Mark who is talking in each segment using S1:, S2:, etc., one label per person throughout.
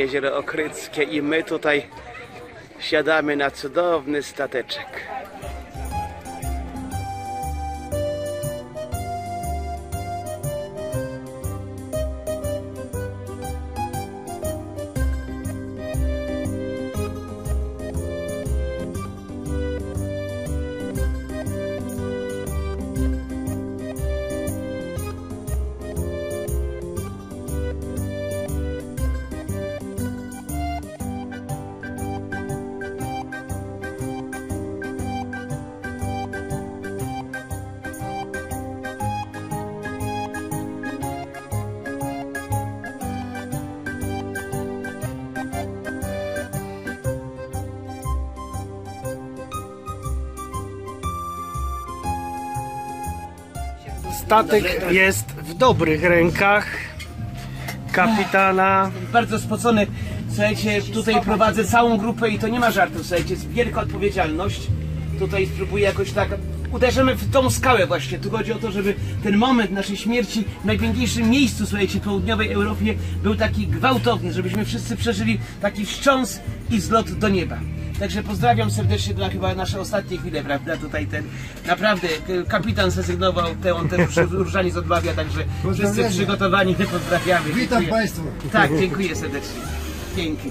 S1: Jezioro Okryckie i my tutaj siadamy na cudowny stateczek.
S2: Statek jest w dobrych rękach kapitana.
S1: Bardzo spocony. Słuchajcie, tutaj prowadzę całą grupę i to nie ma żartów, słuchajcie, jest wielka odpowiedzialność. Tutaj spróbuję jakoś tak. Uderzymy w tą skałę właśnie. Tu chodzi o to, żeby ten moment naszej śmierci w najpiękniejszym miejscu, słuchajcie, w południowej Europie był taki gwałtowny, żebyśmy wszyscy przeżyli taki wstrząs i zlot do nieba. Także pozdrawiam serdecznie dla chyba nasze ostatnie chwile, prawda? Tutaj ten naprawdę kapitan zrezygnował, te on też różaniec odbawia, także wszyscy przygotowani, pozdrawiamy.
S3: Witam. Państwa.
S1: Tak, dziękuję serdecznie. Pięknie.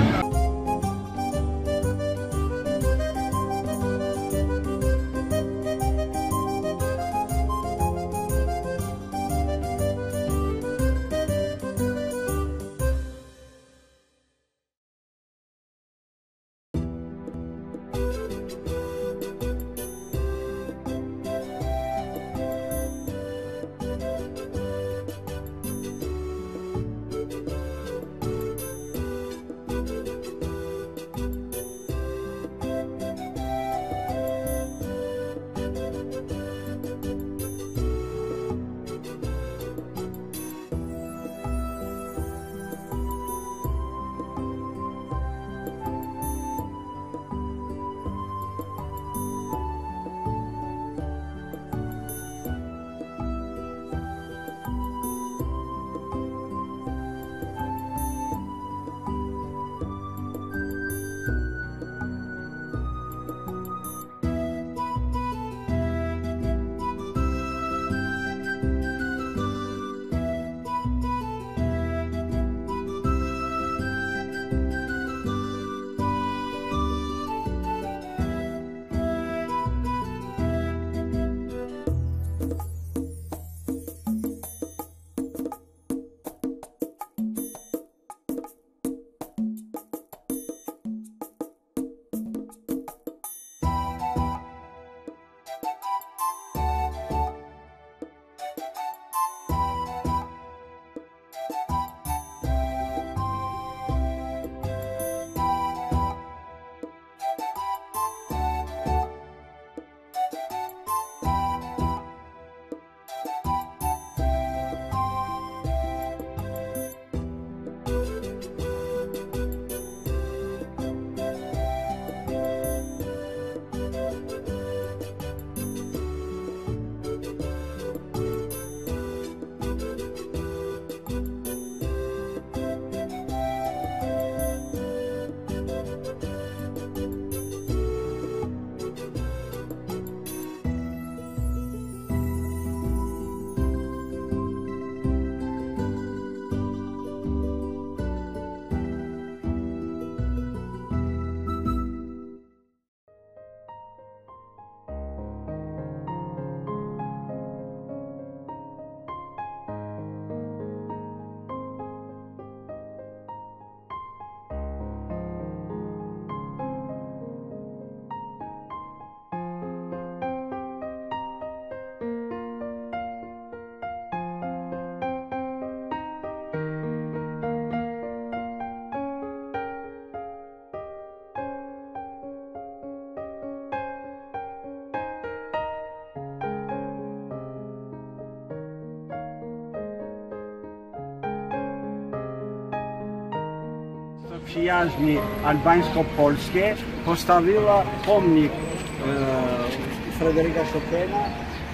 S3: przyjaźni albańsko-polskie postawiła pomnik e, Fryderyka Chopina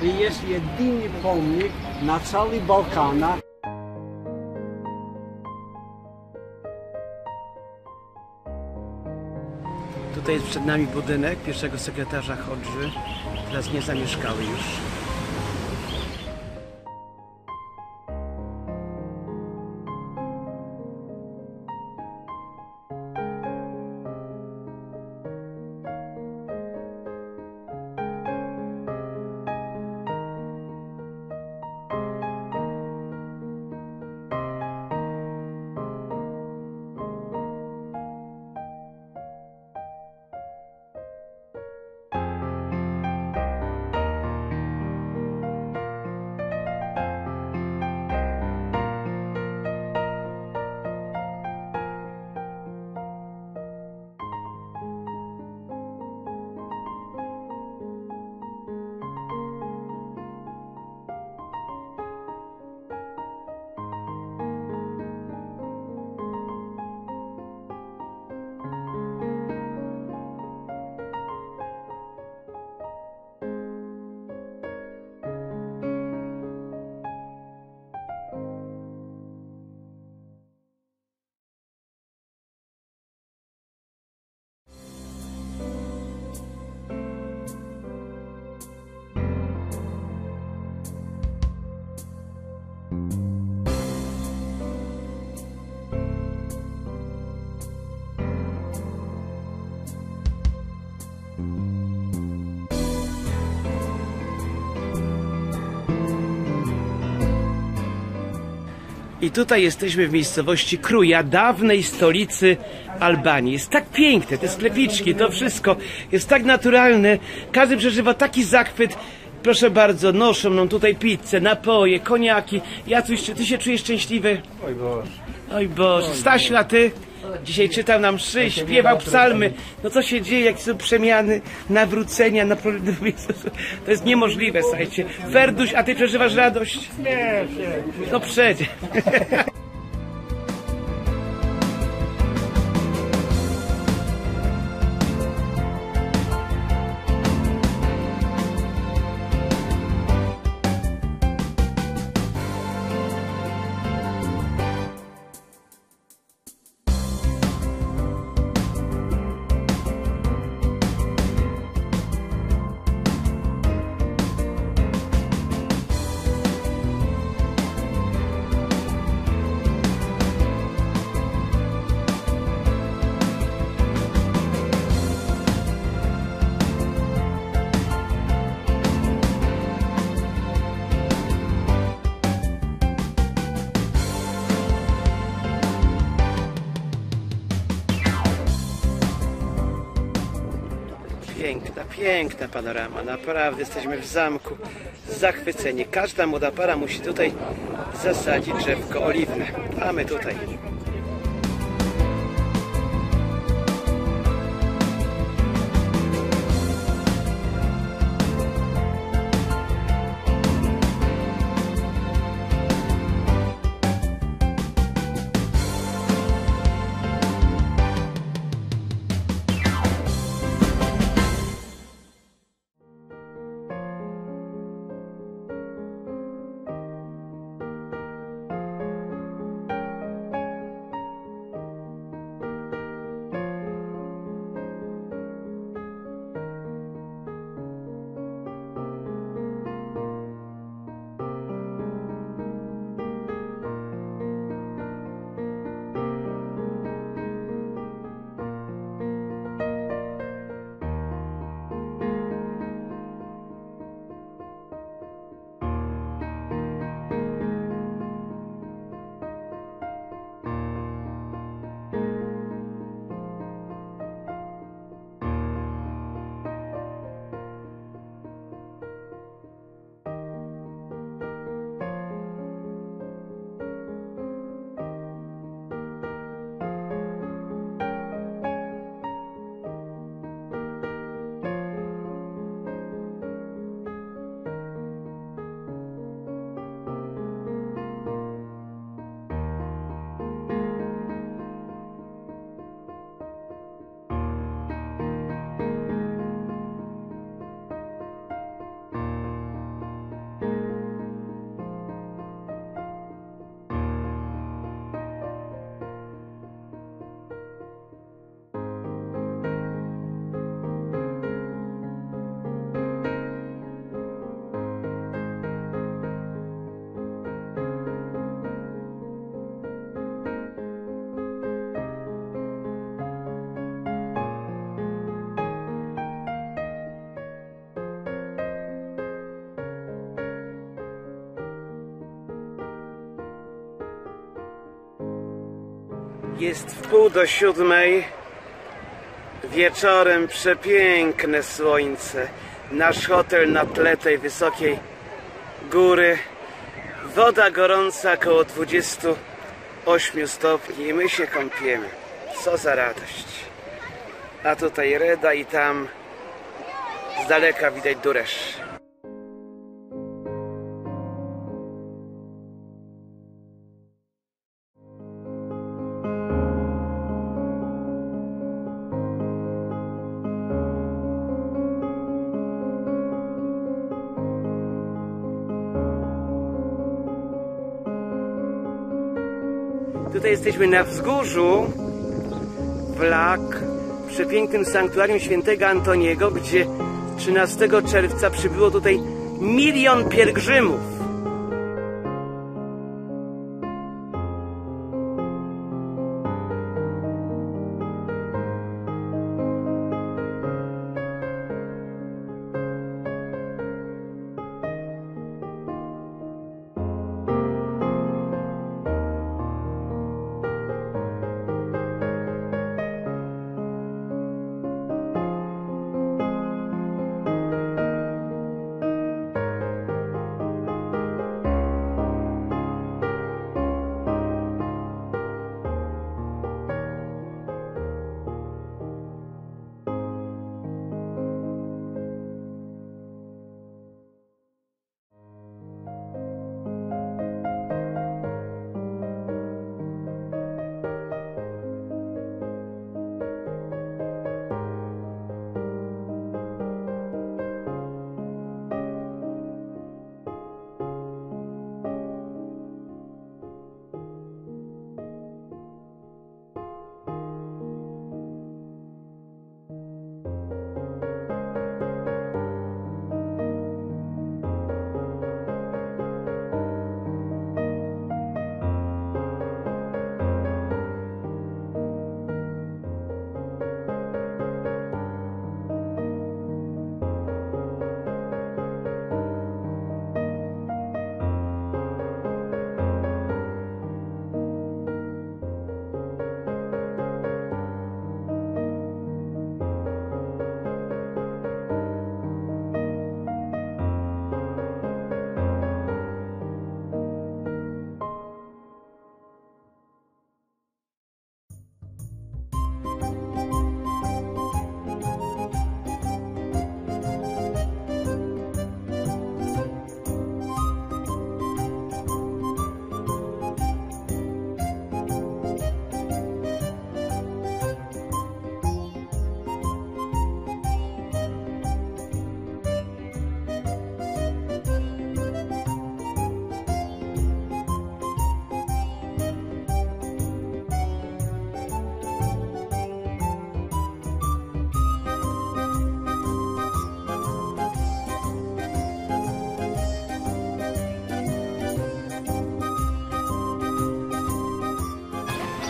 S3: i jest jedyny pomnik na całych Bałkanach.
S1: Tutaj jest przed nami budynek pierwszego sekretarza Chodży. Teraz nie zamieszkały już. I tutaj jesteśmy w miejscowości Kruja, dawnej stolicy Albanii. Jest tak piękne, te sklepiczki, to wszystko jest tak naturalne. Każdy przeżywa taki zachwyt. Proszę bardzo, noszą nam tutaj pizzę, napoje, koniaki. Jacuś, czy ty się czujesz szczęśliwy?
S3: Oj Boże.
S1: Oj Boże, Staśla, ty? Dzisiaj czytał nam mszy, śpiewał psalmy. No co się dzieje, jakie są przemiany, nawrócenia, na To jest niemożliwe, słuchajcie. Ferduś, a ty przeżywasz radość?
S2: Nie, nie.
S1: No przejdzie. Piękna, piękna panorama. Naprawdę jesteśmy w zamku. Zachwyceni. Każda młoda para musi tutaj zasadzić drzewko oliwne. A my tutaj. Jest w pół do siódmej. Wieczorem przepiękne słońce. Nasz hotel na tle tej wysokiej góry. Woda gorąca około 28 stopni i my się kąpiemy. Co za radość. A tutaj Reda i tam z daleka widać Duresz. Jesteśmy na wzgórzu Wlak, w przepięknym sanktuarium świętego Antoniego, gdzie 13 czerwca przybyło tutaj milion pielgrzymów.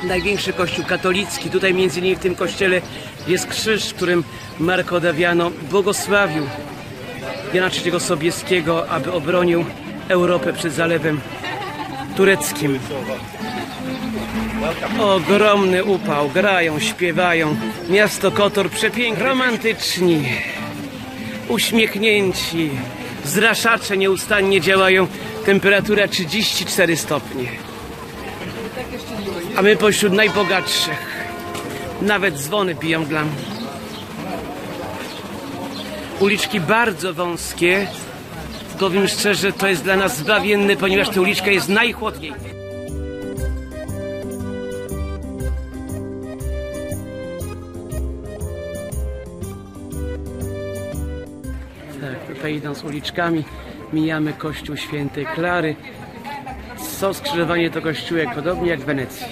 S1: Największy kościół katolicki. Tutaj między innymi w tym kościele jest krzyż, którym Marco Daviano błogosławił Jana III Sobieskiego, aby obronił Europę przed zalewem tureckim. Ogromny upał, grają, śpiewają. Miasto Kotor przepiękne, romantyczni, uśmiechnięci, zraszacze nieustannie działają. Temperatura 34 stopnie a my pośród najbogatszych. Nawet dzwony biją dla mnie. Uliczki bardzo wąskie. Powiem szczerze, to jest dla nas zbawienne, ponieważ ta uliczka jest najchłodniej. Tak, tutaj idąc uliczkami mijamy kościół świętej Klary. Co skrzyżowanie to kościółek, podobnie jak w Wenecji.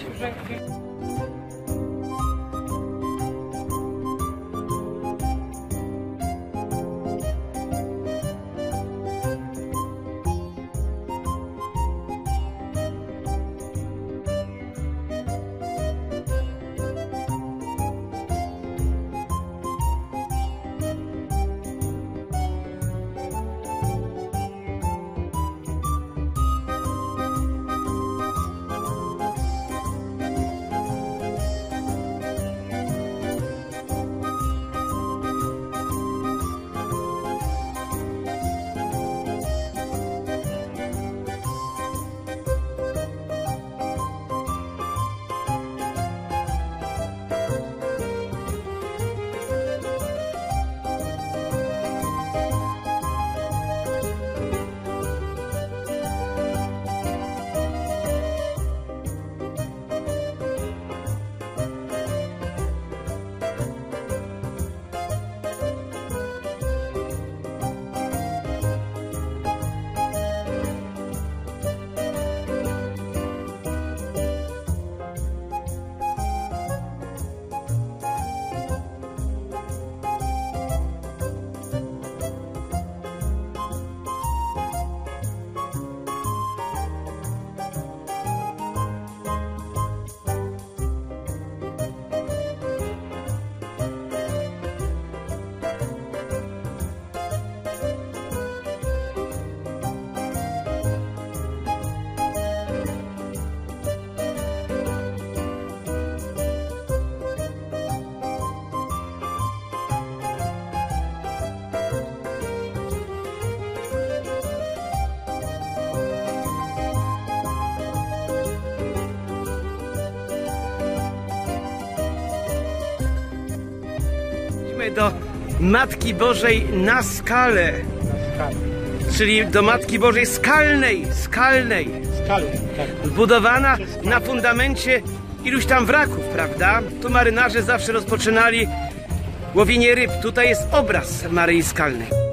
S1: Matki Bożej na skale, czyli do Matki Bożej skalnej, skalnej,
S2: Skalu, tak.
S1: zbudowana na fundamencie iluś tam wraków, prawda? Tu marynarze zawsze rozpoczynali łowienie ryb. Tutaj jest obraz Maryi Skalnej.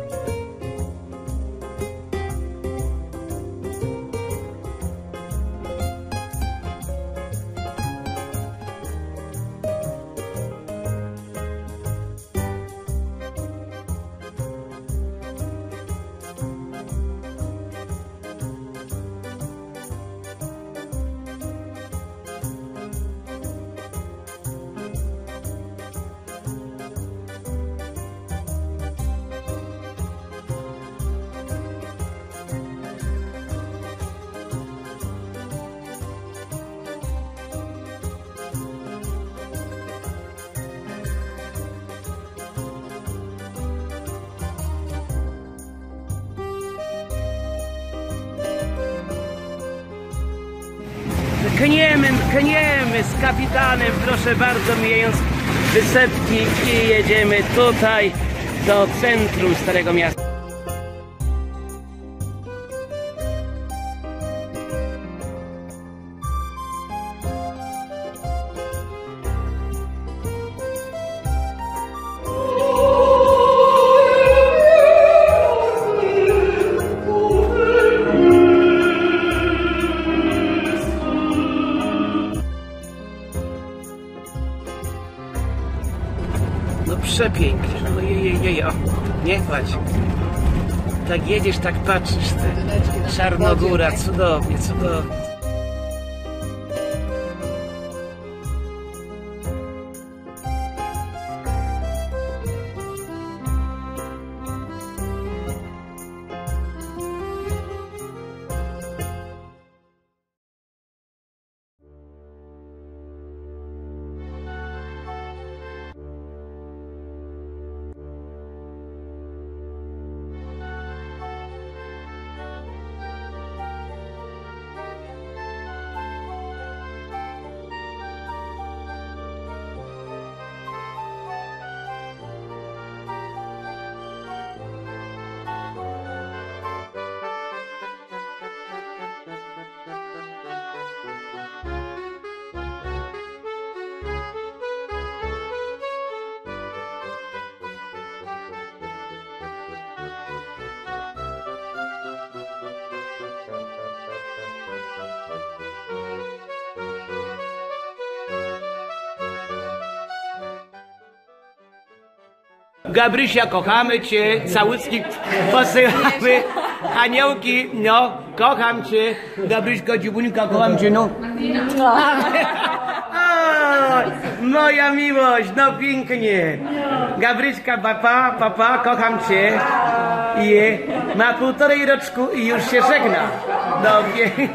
S1: Kniemy, kniemy z kapitanem, proszę bardzo, mijając wysepki i jedziemy tutaj do centrum Starego Miasta. Tak jedziesz, tak patrzysz ty. Czarnogóra, cudownie, cudownie. Gabrysia, kochamy Cię, całuski posyłamy, aniołki, no, kocham Cię, Gabryśko, dziubuńka, kocham Cię, no. Moja miłość, no pięknie. Gabryśka, papa, papa, kocham Cię. I ma półtorej roczku i już się żegna. No pięknie.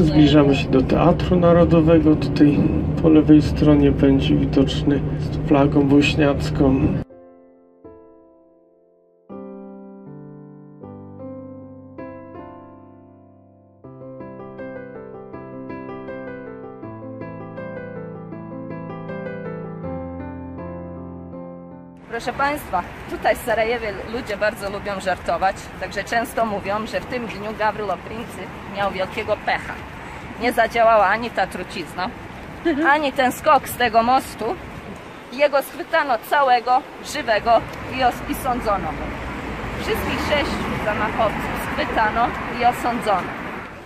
S2: Zbliżamy się do Teatru Narodowego. Tutaj po lewej stronie będzie widoczny z flagą bośniacką.
S4: Proszę Państwa, tutaj w Sarajewie ludzie bardzo lubią żartować, także często mówią, że w tym dniu Gawrylo Princip miał wielkiego pecha. Nie zadziałała ani ta trucizna, ani ten skok z tego mostu. Jego schwytano całego, żywego i, i sądzono. Wszystkich sześciu zamachowców schwytano i osądzono.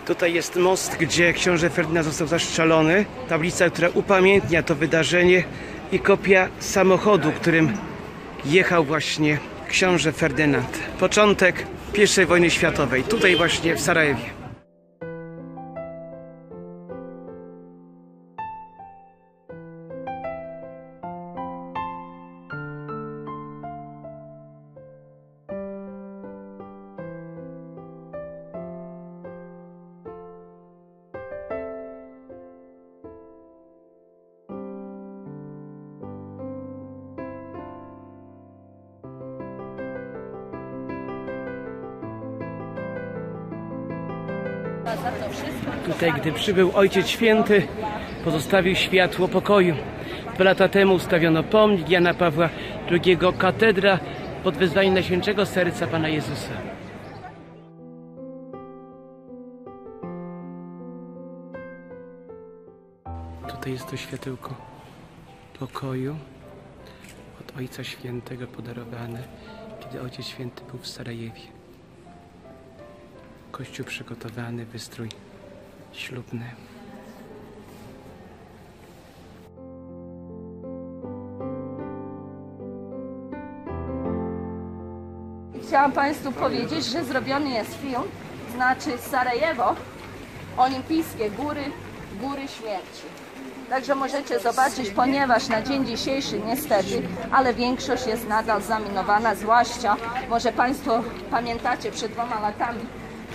S1: Tutaj jest most, gdzie książę Ferdynand został zastrzelony. Tablica, która upamiętnia to wydarzenie i kopia samochodu, którym jechał właśnie książę Ferdynand. Początek I wojny światowej, tutaj właśnie w Sarajewie. Tutaj, gdy przybył Ojciec Święty, pozostawił światło pokoju. Dwa lata temu ustawiono pomnik Jana Pawła II, katedra pod wezwaniem Najświętszego Serca Pana Jezusa. Tutaj jest to światełko pokoju od Ojca Świętego podarowane, kiedy Ojciec Święty był w Sarajewie. Kościół przygotowany, wystrój ślubny.
S4: Chciałam Państwu powiedzieć, że zrobiony jest film, znaczy Sarajewo, olimpijskie góry, góry śmierci. Także możecie zobaczyć, ponieważ na dzień dzisiejszy niestety, ale większość jest nadal zaminowana, zwłaszcza, może Państwo pamiętacie przed dwoma latami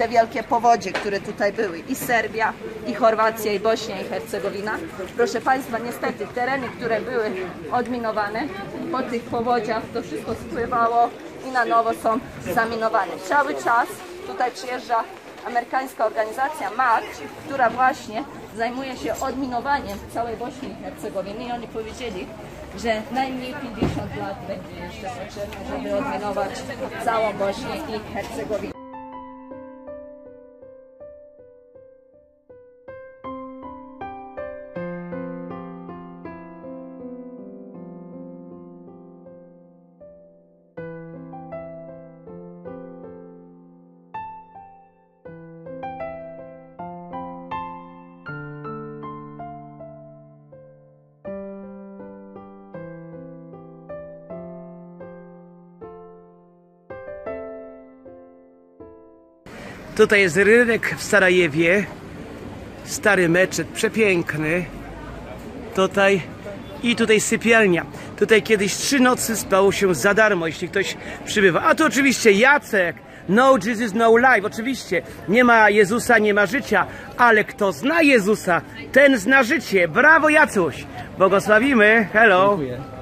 S4: te wielkie powodzie, które tutaj były i Serbia, i Chorwacja, i Bośnia, i Hercegowina. Proszę Państwa, niestety tereny, które były odminowane po tych powodziach, to wszystko spływało i na nowo są zaminowane. Cały czas tutaj przyjeżdża amerykańska organizacja MARCH, która właśnie zajmuje się odminowaniem całej Bośni i Hercegowiny i oni powiedzieli, że najmniej 50 lat będzie jeszcze potrzebne, żeby odminować całą Bośnię i Hercegowinę.
S1: Tutaj jest rynek w Sarajewie. Stary meczet, przepiękny. Tutaj i tutaj sypialnia. Tutaj kiedyś trzy nocy spało się za darmo, jeśli ktoś przybywa. A tu oczywiście Jacek. No Jesus, no life. Oczywiście nie ma Jezusa, nie ma życia, ale kto zna Jezusa, ten zna życie. Brawo Jacuś. Błogosławimy. Hello.
S5: Dziękuję.